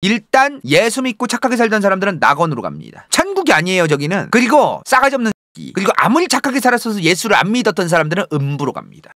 일단 예수 믿고 착하게 살던 사람들은 낙원으로 갑니다. 천국이 아니에요 저기는. 그리고 싸가지 없는 그리고 아무리 착하게 살았어도 예수를 안 믿었던 사람들은 음부로 갑니다.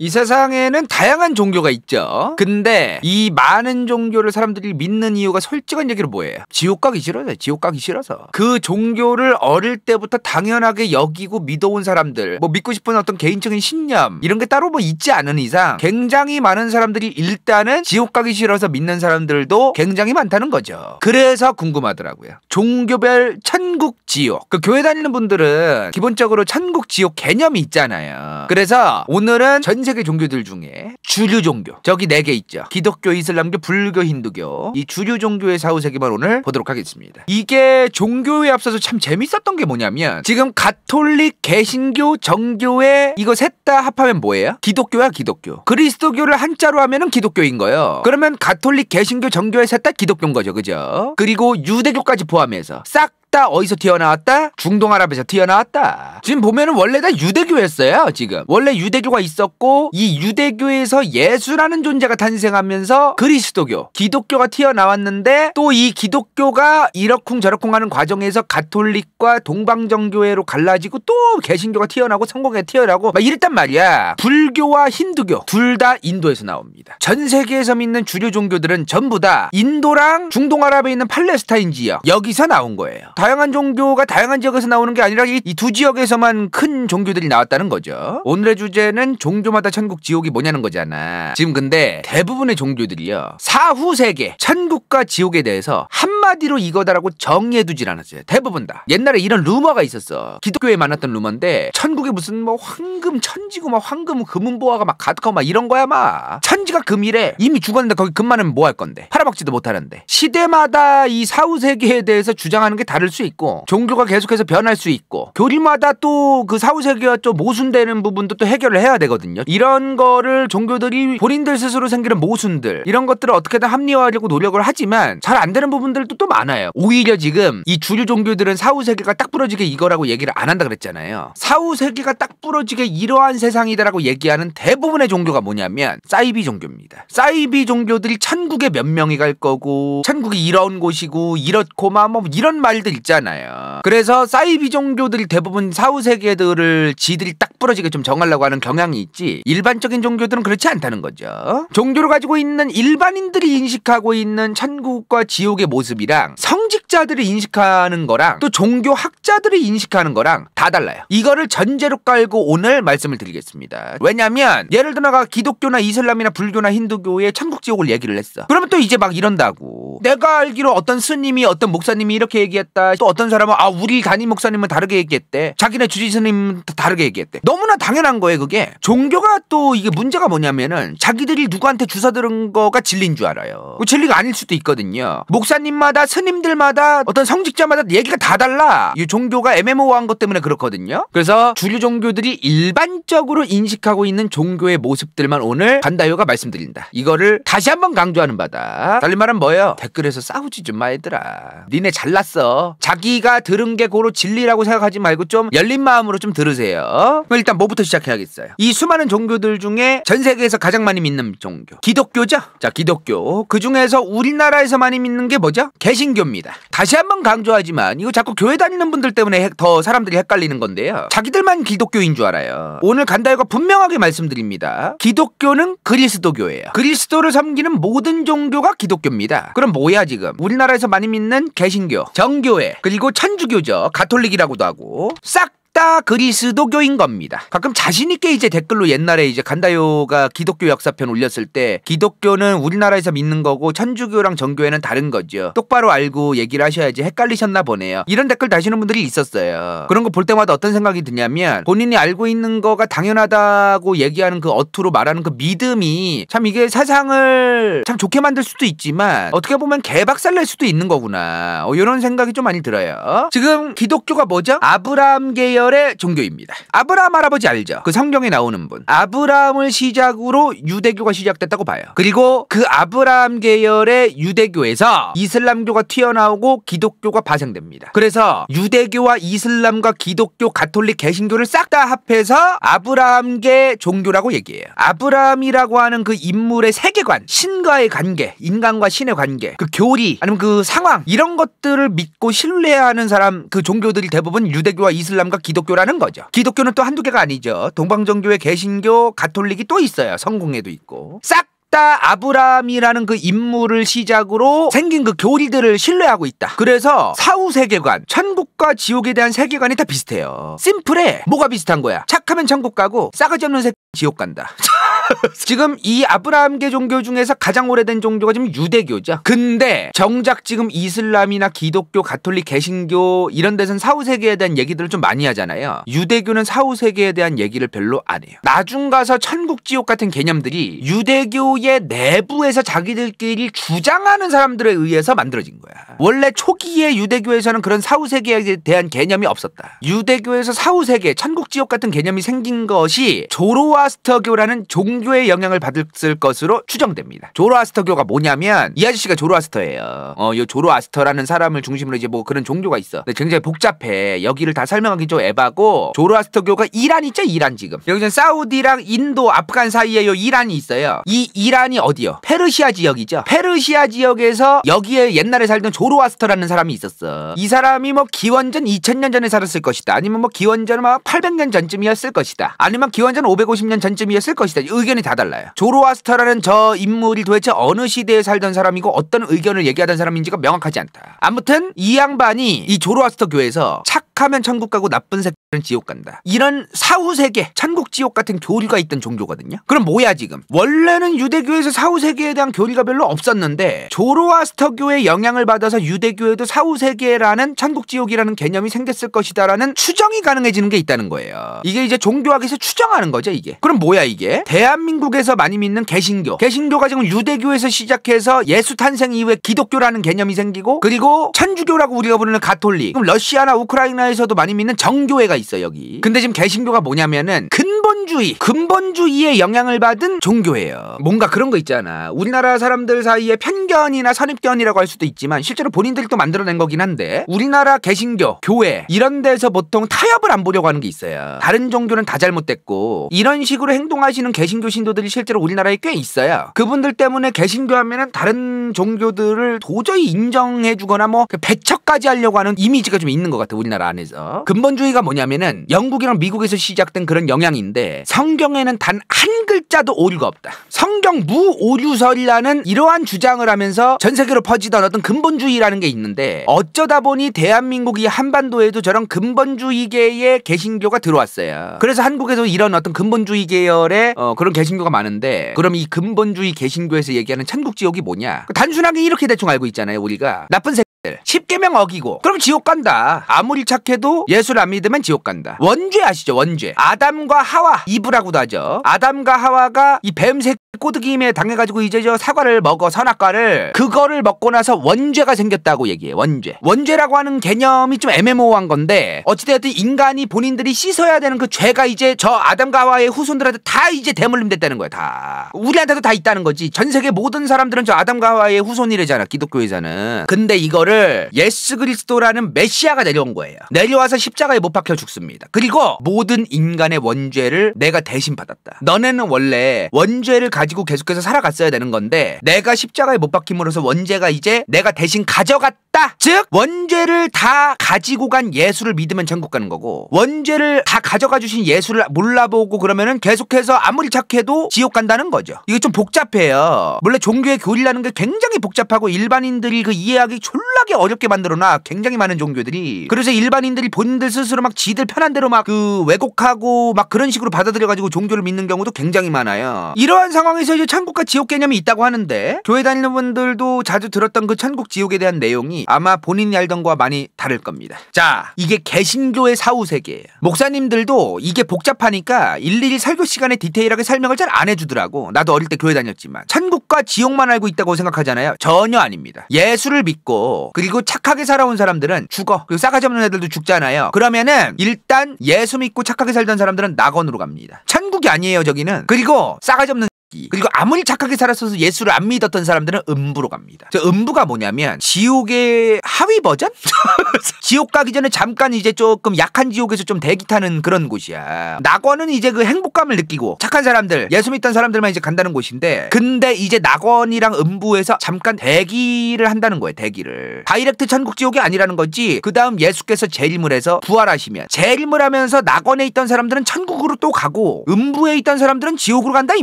이 세상에는 다양한 종교가 있죠. 근데 이 많은 종교를 사람들이 믿는 이유가 솔직한 얘기로 뭐예요? 지옥 가기 싫어서 지옥 가기 싫어서. 그 종교를 어릴 때부터 당연하게 여기고 믿어온 사람들, 뭐 믿고 싶은 어떤 개인적인 신념 이런 게 따로 뭐 있지 않은 이상 굉장히 많은 사람들이 일단은 지옥 가기 싫어서 믿는 사람들도 굉장히 많다는 거죠. 그래서 궁금하더라고요. 종교별 천국 지옥. 그 교회 다니는 분들은 기본적으로 천국 지옥 개념이 있잖아요. 그래서 오늘은 전 세계 종교들 중에 주류 종교 저기 네 개 있죠. 기독교, 이슬람교, 불교, 힌두교 이 주류 종교의 사후 세계만 오늘 보도록 하겠습니다. 이게 종교에 앞서서 참 재밌었던 게 뭐냐면 지금 가톨릭, 개신교, 정교회 이거 셋 다 합하면 뭐예요? 기독교야 기독교. 그리스도교를 한자로 하면은 기독교인 거예요. 그러면 가톨릭, 개신교, 정교회 셋 다 기독교인 거죠, 그죠? 그리고 유대교까지 포함해서 싹 다 어디서 튀어나왔다? 중동아랍에서 튀어나왔다. 지금 보면은 원래 다 유대교였어요, 지금. 원래 유대교가 있었고, 이 유대교에서 예수라는 존재가 탄생하면서 그리스도교, 기독교가 튀어나왔는데, 또 이 기독교가 이러쿵 저러쿵 하는 과정에서 가톨릭과 동방정교회로 갈라지고, 또 개신교가 튀어나고, 성공에 튀어나고, 막 이랬단 말이야. 불교와 힌두교, 둘 다 인도에서 나옵니다. 전 세계에서 믿는 주류 종교들은 전부 다 인도랑 중동아랍에 있는 팔레스타인 지역, 여기서 나온 거예요. 다양한 종교가 다양한 지역에서 나오는 게 아니라 이 두 지역에서만 큰 종교들이 나왔다는 거죠. 오늘의 주제는 종교마다 천국 지옥이 뭐냐는 거잖아. 지금 근데 대부분의 종교들이요. 사후 세계, 천국과 지옥에 대해서 한마디로 이거다라고 정의해 두질 않았어요. 대부분 다. 옛날에 이런 루머가 있었어. 기독교에 많았던 루머인데 천국에 무슨 뭐 황금 천지고 막 황금 금은 보화가 막 가득하고 막 이런 거야 막. 천지가 금이래. 이미 죽었는데 거기 금 많으면 뭐할 건데. 팔아먹지도 못하는데. 시대마다 이 사후 세계에 대해서 주장하는 게 다를 수 있고 종교가 계속해서 변할 수 있고 교리마다 또 그 사후 세계가 좀 모순되는 부분도 또 해결을 해야 되거든요. 이런 거를 종교들이 본인들 스스로 생기는 모순들 이런 것들을 어떻게든 합리화하려고 노력을 하지만 잘 안 되는 부분들도 또 많아요. 오히려 지금 이 주류 종교들은 사후 세계가 딱 부러지게 이거라고 얘기를 안 한다 그랬잖아요. 사후 세계가 딱 부러지게 이러한 세상이다라고 얘기하는 대부분의 종교가 뭐냐면 사이비 종교입니다. 사이비 종교들이 천국에 몇 명이 갈 거고 천국이 이런 곳이고 이렇고 막 뭐 이런 말들 있잖아요. 그래서 사이비 종교들이 대부분 사후 세계들을 지들이 딱 부러지게 좀 정하려고 하는 경향이 있지 일반적인 종교들은 그렇지 않다는 거죠. 종교를 가지고 있는 일반인들이 인식하고 있는 천국과 지옥의 모습이랑 성직자들이 인식하는 거랑 또 종교 학자들이 인식하는 거랑 다 달라요. 이거를 전제로 깔고 오늘 말씀을 드리겠습니다. 왜냐면 예를 들어가 기독교나 이슬람이나 불교나 힌두교의 천국 지옥을 얘기를 했어. 그러면 또 이제 막 이런다고. 내가 알기로 어떤 스님이 어떤 목사님이 이렇게 얘기했다. 또 어떤 사람은 아 우리 담임 목사님은 다르게 얘기했대. 자기네 주지 스님은 다르게 얘기했대. 너무나 당연한 거예요 그게. 종교가 또 이게 문제가 뭐냐면은 자기들이 누구한테 주사 들은 거가 진리인 줄 알아요. 그 진리가 아닐 수도 있거든요. 목사님마다 스님들마다 어떤 성직자마다 얘기가 다 달라. 이 종교가 애매모호한 것 때문에 그렇거든요. 그래서 주류 종교들이 일반적으로 인식하고 있는 종교의 모습들만 오늘 간다요가 말씀드린다. 이거를 다시 한번 강조하는 바다. 달리 말하면 뭐예요? 댓글에서 싸우지 좀마 얘들아. 니네 잘났어. 자기가 들은 게 고로 진리라고 생각하지 말고 좀 열린 마음으로 좀 들으세요. 그럼 일단 뭐부터 시작해야겠어요. 이 수많은 종교들 중에 전 세계에서 가장 많이 믿는 종교. 기독교죠? 자, 기독교. 그 중에서 우리나라에서 많이 믿는 게 뭐죠? 개신교입니다. 다시 한번 강조하지만 이거 자꾸 교회 다니는 분들 때문에 더 사람들이 헷갈리는 건데요. 자기들만 기독교인 줄 알아요. 오늘 간다이가 분명하게 말씀드립니다. 기독교는 그리스도교예요. 그리스도를 섬기는 모든 종교가 기독교입니다. 그럼 뭐야 지금? 우리나라에서 많이 믿는 개신교, 정교회, 그리고 천주교죠. 가톨릭이라고도 하고 싹 다 그리스도교인 겁니다. 가끔 자신 있게 이제 댓글로 옛날에 이제 간다요가 기독교 역사편 올렸을 때 기독교는 우리나라에서 믿는 거고 천주교랑 정교회는 다른 거죠. 똑바로 알고 얘기를 하셔야지 헷갈리셨나 보네요. 이런 댓글 다시는 분들이 있었어요. 그런 거 볼 때마다 어떤 생각이 드냐면 본인이 알고 있는 거가 당연하다고 얘기하는 그 어투로 말하는 그 믿음이 참 이게 세상을 참 좋게 만들 수도 있지만 어떻게 보면 개박살 낼 수도 있는 거구나. 어, 이런 생각이 좀 많이 들어요. 지금 기독교가 뭐죠? 아브라함 계열 계열의 종교입니다. 아브라함 할아버지 알죠? 그 성경에 나오는 분. 아브라함을 시작으로 유대교가 시작됐다고 봐요. 그리고 그 아브라함 계열의 유대교에서 이슬람교가 튀어나오고 기독교가 파생됩니다. 그래서 유대교와 이슬람과 기독교, 가톨릭, 개신교를 싹 다 합해서 아브라함계 종교라고 얘기해요. 아브라함이라고 하는 그 인물의 세계관, 신과의 관계, 인간과 신의 관계, 그 교리, 아니면 그 상황 이런 것들을 믿고 신뢰하는 사람 그 종교들이 대부분 유대교와 이슬람과 기독교라는 거죠. 기독교는 또 한두 개가 아니죠. 동방정교회 개신교, 가톨릭이 또 있어요. 성공회도 있고. 싹 다 아브라함이라는 그 인물을 시작으로 생긴 그 교리들을 신뢰하고 있다. 그래서 사후 세계관, 천국과 지옥에 대한 세계관이 다 비슷해요. 심플해. 뭐가 비슷한 거야? 착하면 천국 가고 싸가지 없는 새 지옥 간다. 지금 이 아브라함계 종교 중에서 가장 오래된 종교가 지금 유대교죠. 근데 정작 지금 이슬람이나 기독교, 가톨릭, 개신교 이런 데선 사후 세계에 대한 얘기들을 좀 많이 하잖아요. 유대교는 사후 세계에 대한 얘기를 별로 안 해요. 나중 가서 천국, 지옥 같은 개념들이 유대교의 내부에서 자기들끼리 주장하는 사람들에 의해서 만들어진 거야. 원래 초기에 유대교에서는 그런 사후 세계에 대한 개념이 없었다. 유대교에서 사후 세계, 천국, 지옥 같은 개념이 생긴 것이 조로아스터교라는 종 종교의 영향을 받았을 것으로 추정됩니다. 조로아스터교가 뭐냐면 이 아저씨가 조로아스터예요. 어, 이 조로아스터라는 사람을 중심으로 이제 뭐 그런 종교가 있어. 굉장히 복잡해. 여기를 다 설명하기 좀 에바고 조로아스터교가 이란 있죠? 이란 지금. 여기는 사우디랑 인도, 아프간 사이에 요 이란이 있어요. 이 이란이 어디요? 페르시아 지역이죠. 페르시아 지역에서 여기에 옛날에 살던 조로아스터라는 사람이 있었어. 이 사람이 뭐 기원전 2000년 전에 살았을 것이다. 아니면 뭐 기원전 막 800년 전쯤이었을 것이다. 아니면 기원전 550년 전쯤이었을 것이다. 의견 이 다 달라요. 조로아스터라는 저 인물이 도대체 어느 시대에 살던 사람이고 어떤 의견을 얘기하던 사람인지가 명확하지 않다. 아무튼 이 양반이 이 조로아스터 교회에서 착 하면 천국 가고 나쁜 새끼는 지옥 간다. 이런 사후 세계, 천국 지옥 같은 교리가 있던 종교거든요. 그럼 뭐야 지금? 원래는 유대교에서 사후 세계에 대한 교리가 별로 없었는데 조로아스터 교의 영향을 받아서 유대교에도 사후 세계라는 천국 지옥이라는 개념이 생겼을 것이다라는 추정이 가능해지는 게 있다는 거예요. 이게 이제 종교학에서 추정하는 거죠, 이게. 그럼 뭐야 이게? 대한 대한민국에서 많이 믿는 개신교. 개신교가 지금 유대교에서 시작해서 예수 탄생 이후에 기독교라는 개념이 생기고 그리고 천주교라고 우리가 부르는 가톨릭. 그럼 러시아나 우크라이나 에서도 많이 믿는 정교회가 있어 여기. 근데 지금 개신교가 뭐냐면은 근본주의, 근본주의의 영향을 받은 종교예요. 뭔가 그런 거 있잖아. 우리나라 사람들 사이에 편견이나 선입견이라고 할 수도 있지만 실제로 본인들이 또 만들어낸 거긴 한데 우리나라 개신교, 교회 이런 데서 보통 타협을 안 보려고 하는 게 있어요. 다른 종교는 다 잘못됐고 이런 식으로 행동하시는 개신교 신도들이 실제로 우리나라에 꽤 있어요. 그분들 때문에 개신교 하면은 다른 종교들을 도저히 인정해주거나 뭐그 배척까지 하려고 하는 이미지가 좀 있는 것 같아 우리나라 안에서. 근본주의가 뭐냐면은 영국이랑 미국에서 시작된 그런 영향인데 성경에는 단 한 글자도 오류가 없다. 성경 무오류설이라는 이러한 주장을 하면서 전 세계로 퍼지던 어떤 근본주의라는 게 있는데 어쩌다 보니 대한민국 이 한반도에도 저런 근본주의계의 개신교가 들어왔어요. 그래서 한국에도 이런 어떤 근본주의 계열의 어, 그런 개신교가 많은데 그럼 이 근본주의 개신교에서 얘기하는 천국 지옥이 뭐냐? 단순하게 이렇게 대충 알고 있잖아요 우리가 나쁜 새 십계명 어기고 그럼 지옥 간다. 아무리 착해도 예수를 안 믿으면 지옥 간다. 원죄 아시죠? 원죄. 아담과 하와 이브라고도 하죠. 아담과 하와가 이 뱀새 꼬드김에 당해가지고 이제 저 사과를 먹어 선악과를 그거를 먹고 나서 원죄가 생겼다고 얘기해 원죄. 원죄라고 하는 개념이 좀 애매모호한 건데 어찌되었든 인간이 본인들이 씻어야 되는 그 죄가 이제 저 아담과 하와의 후손들한테 다 이제 대물림 됐다는 거야 다. 우리한테도 다 있다는 거지. 전 세계 모든 사람들은 저 아담과 하와의 후손이래잖아 기독교에서는. 근데 이거를 예수 그리스도라는 메시아가 내려온 거예요. 내려와서 십자가에 못 박혀 죽습니다. 그리고 모든 인간의 원죄를 내가 대신 받았다. 너네는 원래 원죄를 가지고 계속해서 살아갔어야 되는 건데 내가 십자가에 못 박힘으로써 원죄가 이제 내가 대신 가져갔다. 즉 원죄를 다 가지고 간 예수를 믿으면 천국 가는 거고 원죄를 다 가져가 주신 예수를 몰라보고 그러면은 계속해서 아무리 착해도 지옥 간다는 거죠. 이게 좀 복잡해요. 원래 종교의 교리라는 게 굉장히 복잡하고 일반인들이 그 이해하기 졸라 게 어렵게 만들어놔. 굉장히 많은 종교들이. 그래서 일반인들이 본인들 스스로 막 지들 편한 대로 막 그 왜곡하고 막 그런 식으로 받아들여가지고 종교를 믿는 경우도 굉장히 많아요. 이러한 상황 상황에서 이제 천국과 지옥 개념이 있다고 하는데 교회 다니는 분들도 자주 들었던 그 천국 지옥에 대한 내용이 아마 본인이 알던 거와 많이 다를 겁니다. 자, 이게 개신교의 사후 세계예요. 목사님들도 이게 복잡하니까 일일이 설교 시간에 디테일하게 설명을 잘 안 해주더라고. 나도 어릴 때 교회 다녔지만 천국과 지옥만 알고 있다고 생각하잖아요. 전혀 아닙니다. 예수를 믿고 그리고 착하게 살아온 사람들은 죽어. 그리고 싸가지 없는 애들도 죽잖아요. 그러면은 일단 예수 믿고 착하게 살던 사람들은 낙원으로 갑니다. 천국이 아니에요, 저기는. 그리고 싸가지 없는 그리고 아무리 착하게 살았어서 예수를 안 믿었던 사람들은 음부로 갑니다. 저 음부가 뭐냐면 지옥의 하위 버전? 지옥 가기 전에 잠깐 이제 조금 약한 지옥에서 좀 대기 타는 그런 곳이야. 낙원은 이제 그 행복감을 느끼고 착한 사람들, 예수 믿던 사람들만 이제 간다는 곳인데 근데 이제 낙원이랑 음부에서 잠깐 대기를 한다는 거예요. 대기를. direct 천국 지옥이 아니라는 거지. 그 다음 예수께서 재림을 해서 부활하시면 재림을 하면서 낙원에 있던 사람들은 천국으로 또 가고 음부에 있던 사람들은 지옥으로 간다 이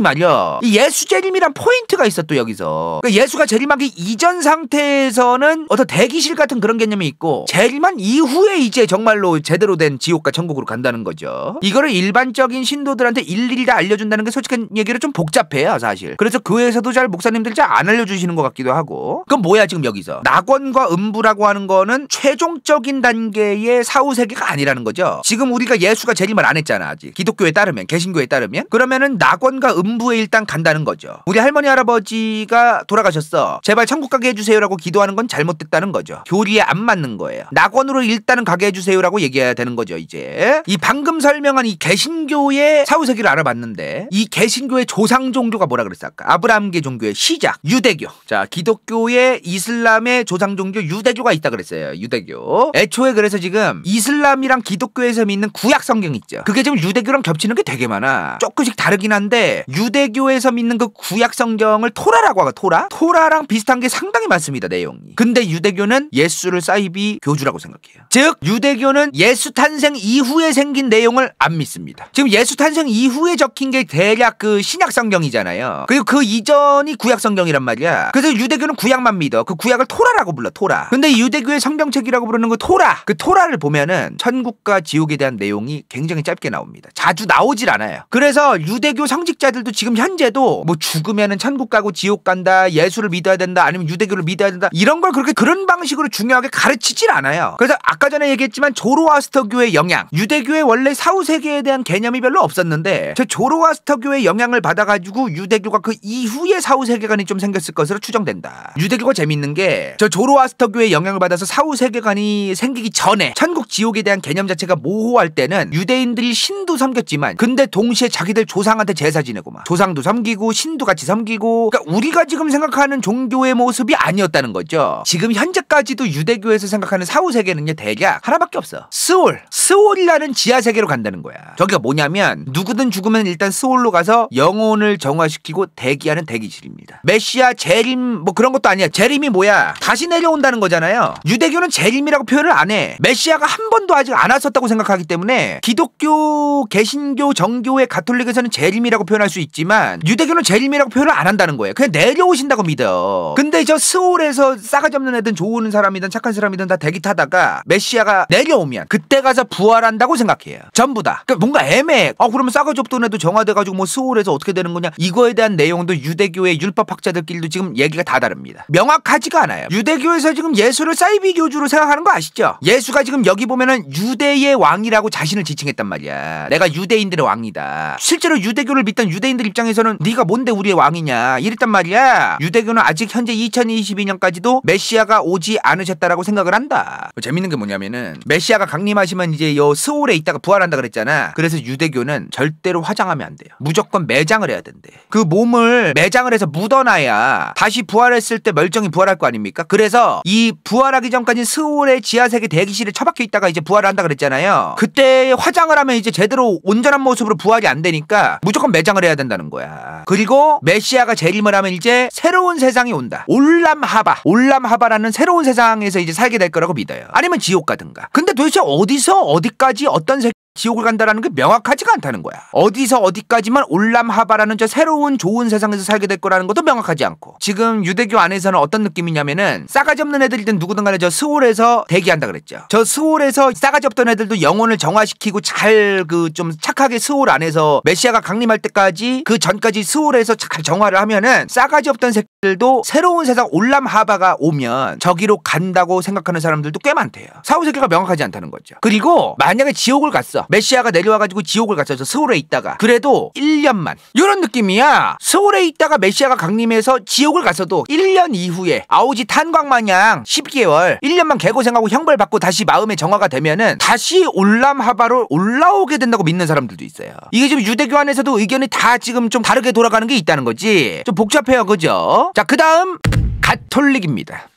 말이야. 이 예수 재림이란 포인트가 있어 또 여기서. 그러니까 예수가 재림하기 이전 상태에서는 어떤 대기실 같은 그런 개념이 있고 재림한 이후에 이제 정말로 제대로 된 지옥과 천국으로 간다는 거죠. 이거를 일반적인 신도들한테 일일이 다 알려준다는 게 솔직한 얘기로 좀 복잡해요 사실. 그래서 교회에서도 잘 목사님들 잘 안 알려주시는 것 같기도 하고. 그럼 뭐야 지금 여기서 낙원과 음부라고 하는 거는 최종적인 단계의 사후 세계가 아니라는 거죠. 지금 우리가 예수가 재림을 안 했잖아 아직. 기독교에 따르면 개신교에 따르면 그러면은 낙원과 음부에 일단 간다는 거죠. 우리 할머니 할아버지가 돌아가셨어. 제발 천국 가게 해주세요라고 기도하는 건 잘못됐다는 거죠. 교리에 안 맞는 거예요. 낙원으로 일단은 가게 해주세요라고 얘기해야 되는 거죠. 이제 이 방금 설명한 이 개신교의 사후세계를 알아봤는데 이 개신교의 조상 종교가 뭐라 그랬어 아까 아브라함계 종교의 시작 유대교. 자 기독교의 이슬람의 조상 종교 유대교가 있다 그랬어요. 유대교. 애초에 그래서 지금 이슬람이랑 기독교에서 믿는 구약 성경 있죠. 그게 지금 유대교랑 겹치는 게 되게 많아. 조금씩 다르긴 한데 유대교 에서 믿는 그 구약 성경을 토라라고 하고 토라? 토라랑 비슷한 게 상당히 많습니다. 내용이. 근데 유대교는 예수를 사이비 교주라고 생각해요. 즉 유대교는 예수 탄생 이후에 생긴 내용을 안 믿습니다. 지금 예수 탄생 이후에 적힌 게 대략 그 신약 성경이잖아요. 그리고 그 이전이 구약 성경이란 말이야. 그래서 유대교는 구약만 믿어. 그 구약을 토라라고 불러. 토라. 근데 유대교의 성경책이라고 부르는 그 토라. 그 토라를 보면은 천국과 지옥에 대한 내용이 굉장히 짧게 나옵니다. 자주 나오질 않아요. 그래서 유대교 성직자들도 지금 현재 도 뭐 죽으면은 천국 가고 지옥 간다. 예수를 믿어야 된다. 아니면 유대교를 믿어야 된다. 이런 걸 그렇게 그런 방식으로 중요하게 가르치질 않아요. 그래서 아까 전에 얘기했지만 조로아스터교의 영향, 유대교의 원래 사후 세계에 대한 개념이 별로 없었는데 저 조로아스터교의 영향을 받아가지고 유대교가 그 이후에 사후 세계관이 좀 생겼을 것으로 추정된다. 유대교가 재밌는 게 저 조로아스터교의 영향을 받아서 사후 세계관이 생기기 전에 천국 지옥에 대한 개념 자체가 모호할 때는 유대인들이 신도 섬겼지만 근데 동시에 자기들 조상한테 제사 지내고 막 조상도 섬 기고 신도 같이 섬기고 그러니까 우리가 지금 생각하는 종교의 모습이 아니었다는 거죠. 지금 현재까지도 유대교에서 생각하는 사후 세계는요 대략 하나밖에 없어. 스올. 스올이라는 지하 세계로 간다는 거야. 저기가 뭐냐면 누구든 죽으면 일단 스올로 가서 영혼을 정화시키고 대기하는 대기실입니다. 메시아 재림 뭐 그런 것도 아니야. 재림이 뭐야? 다시 내려온다는 거잖아요. 유대교는 재림이라고 표현을 안 해. 메시아가 한 번도 아직 안 왔었다고 생각하기 때문에 기독교, 개신교, 정교회, 가톨릭에서는 재림이라고 표현할 수 있지만 유대교는 재림이라고 표현을 안 한다는 거예요. 그냥 내려오신다고 믿어. 근데 저 스올에서 싸가지 없는 애든 좋은 사람이든 착한 사람이든 다 대기 타다가 메시아가 내려오면 그때 가서 부활한다고 생각해요. 전부 다. 그러니까 뭔가 애매해. 아 그러면 싸가지 없던 애도 정화돼가지고 뭐 스올에서 어떻게 되는 거냐 이거에 대한 내용도 유대교의 율법학자들끼리도 지금 얘기가 다 다릅니다. 명확하지가 않아요. 유대교에서 지금 예수를 사이비 교주로 생각하는 거 아시죠? 예수가 지금 여기 보면은 유대의 왕이라고 자신을 지칭했단 말이야. 내가 유대인들의 왕이다. 실제로 유대교를 믿던 유대인들 입장에서는 네가 뭔데 우리의 왕이냐 이랬단 말이야. 유대교는 아직 현재 2022년까지도 메시아가 오지 않으셨다라고 생각을 한다. 재밌는 게 뭐냐면은 메시아가 강림하시면 이제 요 스올에 있다가 부활한다 그랬잖아. 그래서 유대교는 절대로 화장하면 안 돼요. 무조건 매장을 해야 된대. 그 몸을 매장을 해서 묻어놔야 다시 부활했을 때 멀쩡히 부활할 거 아닙니까? 그래서 이 부활하기 전까지 스올의 지하세계 대기실에 처박혀 있다가 이제 부활을 한다 그랬잖아요. 그때 화장을 하면 이제 제대로 온전한 모습으로 부활이 안 되니까 무조건 매장을 해야 된다는 거야. 그리고 메시아가 재림을 하면 이제 새로운 세상이 온다. 올람하바. 올람하바라는 새로운 세상에서 이제 살게 될 거라고 믿어요. 아니면 지옥 가든가. 근데 도대체 어디서 어디까지 어떤 세 지옥을 간다라는 게 명확하지가 않다는 거야. 어디서 어디까지만 올람하바라는 저 새로운 좋은 세상에서 살게 될 거라는 것도 명확하지 않고 지금 유대교 안에서는 어떤 느낌이냐면은 싸가지 없는 애들이든 누구든 간에 저 스올에서 대기한다 그랬죠. 저 스올에서 싸가지 없던 애들도 영혼을 정화시키고 잘 그 좀 착하게 스올 안에서 메시아가 강림할 때까지 그 전까지 스올에서 잘 정화를 하면은 싸가지 없던 새끼들도 새로운 세상 올람하바가 오면 저기로 간다고 생각하는 사람들도 꽤 많대요. 사후세계가 명확하지 않다는 거죠. 그리고 만약에 지옥을 갔어. 메시아가 내려와가지고 지옥을 갔어. 저 스홀에 있다가. 그래도 1년만. 이런 느낌이야. 스홀에 있다가 메시아가 강림해서 지옥을 갔어도 1년 이후에 아우지 탄광 마냥 12개월 1년만 개고생하고 형벌 받고 다시 마음의 정화가 되면은 다시 올람 하바로 올라오게 된다고 믿는 사람들도 있어요. 이게 지금 유대교 안에서도 의견이 다 지금 좀 다르게 돌아가는 게 있다는 거지. 좀 복잡해요. 그죠? 자, 그 다음 가톨릭입니다.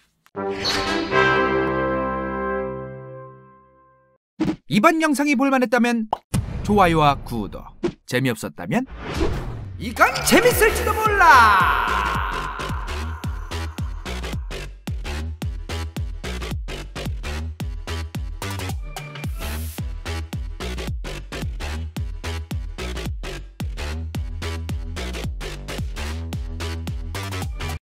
이번 영상이 볼만했다면 좋아요와 구독 재미없었다면 이건 재밌을지도 몰라